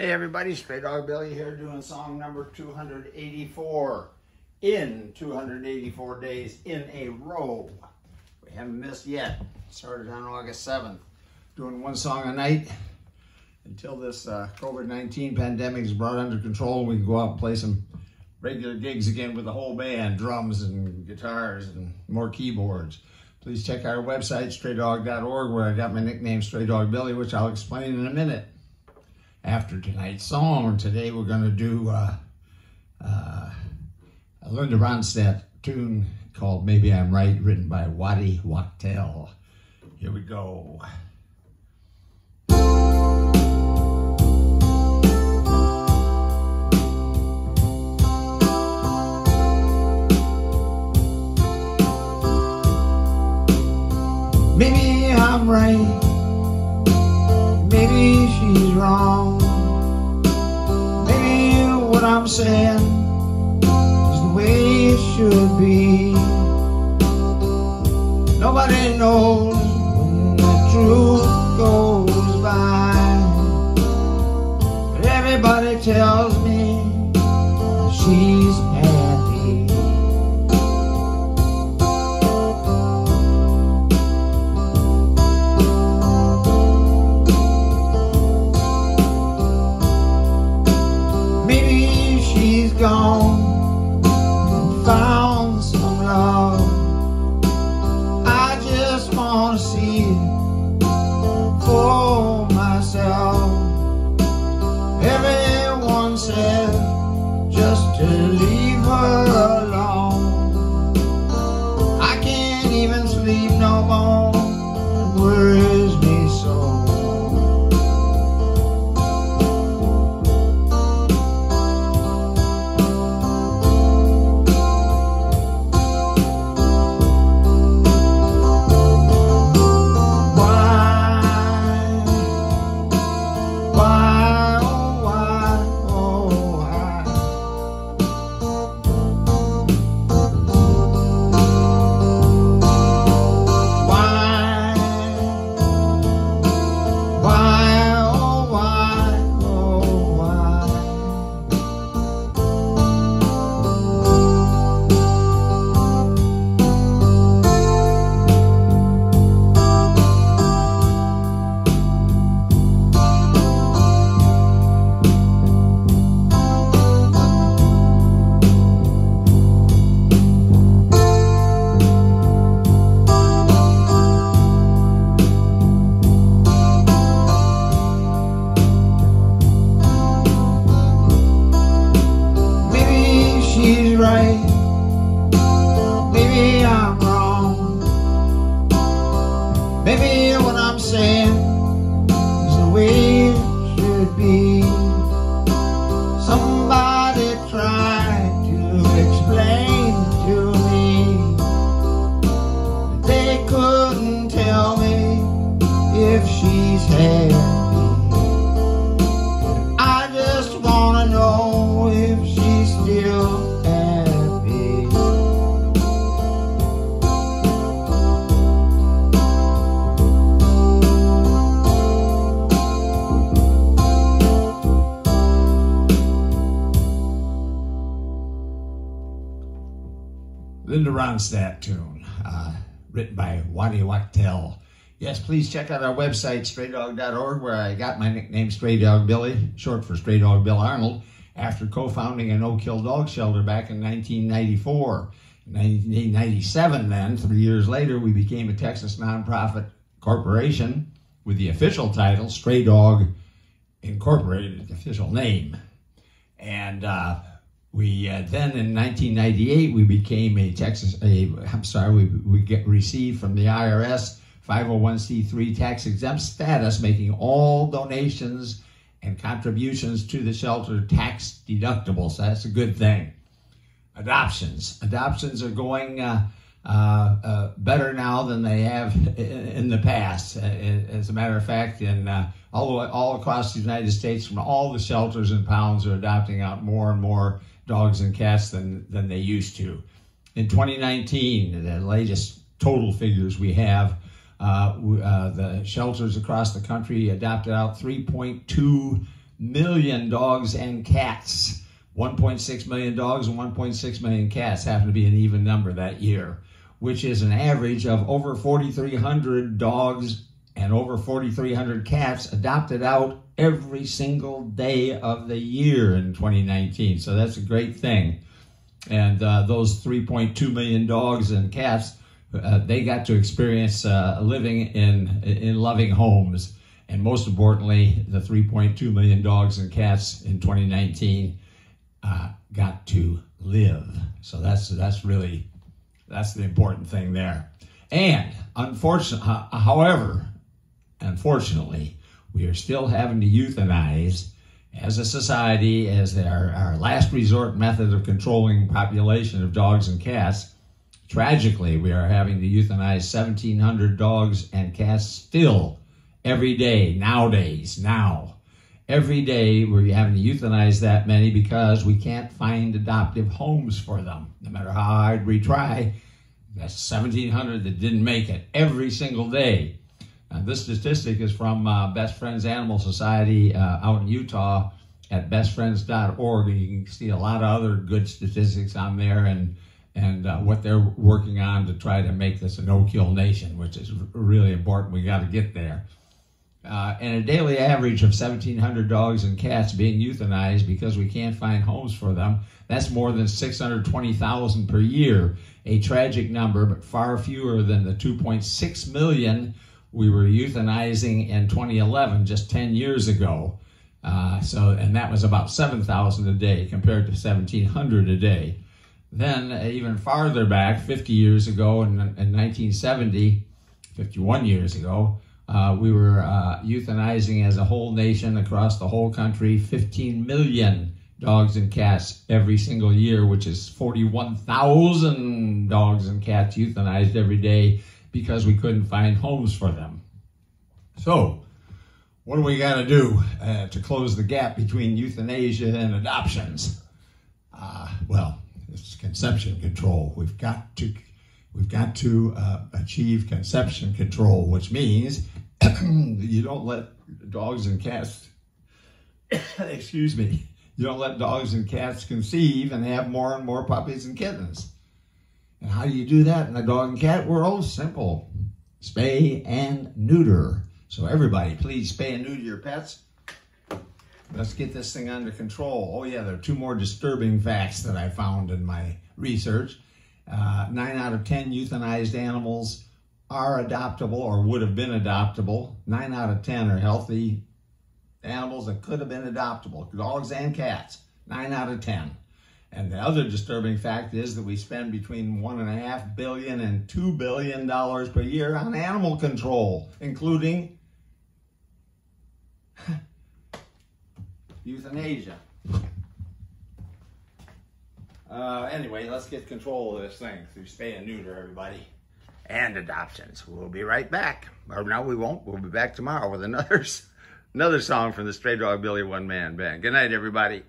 Hey everybody, Stray Dog Billy here doing song number 284 in 284 days in a row. We haven't missed yet. Started on August 7th. Doing one song a night until this uh, COVID-19 pandemic is brought under control. We can go out and play some regular gigs again with the whole band, drums and guitars and more keyboards. Please check our website, straydog.org, where I got my nickname Stray Dog Billy, which I'll explain in a minute after tonight's song. Today we're going to do uh, uh, a Linda Ronstadt tune called Maybe I'm Right, written by Waddy Wachtell. Here we go. Maybe I'm right, maybe she's wrong. What I'm saying is the way it should be. Nobody knows when the truth goes by. But everybody tells she's Maybe what I'm saying is the way it should be. Somebody tried to explain to me. They couldn't tell me if she's happy. Linda Ronstadt tune, uh, written by Waddy Wachtell. Yes, please check out our website, straydog.org, where I got my nickname Stray Dog Billy, short for Stray Dog Bill Arnold, after co-founding a no-kill dog shelter back in 1994. In 1997, then, three years later, we became a Texas nonprofit corporation with the official title Stray Dog Incorporated, official name. And uh, we uh, then in 1998 we became a Texas. A, I'm sorry, we we get received from the IRS 501c3 tax exempt status, making all donations and contributions to the shelter tax deductible. So that's a good thing. Adoptions. Adoptions are going uh, better now than they have in, the past. Uh, As a matter of fact, in uh, all, all across the United States, from all the shelters and pounds are adopting out more and more dogs and cats than, than they used to. In 2019, the latest total figures we have, uh, uh, the shelters across the country adopted out 3.2 million dogs and cats. 1.6 million dogs and 1.6 million cats happen to be an even number that year, which is an average of over 4,300 dogs and over 4,300 cats adopted out every single day of the year in 2019. So that's a great thing. And uh, those 3.2 million dogs and cats, uh, they got to experience uh, living in in loving homes. And most importantly, the 3.2 million dogs and cats in 2019 uh, got to live. So that's that's really that's the important thing there. And unfortunately, however, unfortunately, we are still having to euthanize as a society as our, our last resort method of controlling population of dogs and cats. Tragically, we are having to euthanize 1,700 dogs and cats still every day, nowadays, now. Every day, we're having to euthanize that many because we can't find adoptive homes for them. No matter how hard we try, that's 1,700 that didn't make it every single day. Uh, this statistic is from uh, Best Friends Animal Society uh, out in Utah at bestfriends.org. And you can see a lot of other good statistics on there and and uh, what they're working on to try to make this a no-kill nation, which is really important. We got to get there. Uh, and a daily average of 1,700 dogs and cats being euthanized because we can't find homes for them. That's more than 620,000 per year. A tragic number, but far fewer than the 2.6 million we were euthanizing in 2011, just 10 years ago. Uh, so, and that was about 7,000 a day compared to 1,700 a day. Then, uh, even farther back, 50 years ago, in, in 1970, 51 years ago, uh, we were uh, euthanizing as a whole nation across the whole country 15 million dogs and cats every single year, which is 41,000 dogs and cats euthanized every day because we couldn't find homes for them. So, what do we got to do uh, to close the gap between euthanasia and adoptions? Uh, well, it's conception control. We've got to we've got to uh, achieve conception control, which means you don't let dogs and cats. excuse me. You don't let dogs and cats conceive and have more and more puppies and kittens. And how do you do that in the dog and cat world? Simple. Spay and neuter. So everybody, please spay and neuter your pets. Let's get this thing under control. Oh yeah, there are two more disturbing facts that I found in my research. Uh, nine out of 10 euthanized animals are adoptable or would have been adoptable. Nine out of 10 are healthy animals that could have been adoptable, dogs and cats. Nine out of 10. And the other disturbing fact is that we spend between one and a half billion and two billion dollars per year on animal control, including euthanasia. Uh, anyway, let's get control of this thing through spay and neuter, everybody. And adoptions. We'll be right back. Or no, we won't. We'll be back tomorrow with another, another song from the Stray Dog Billy One Man Band. Good night, everybody.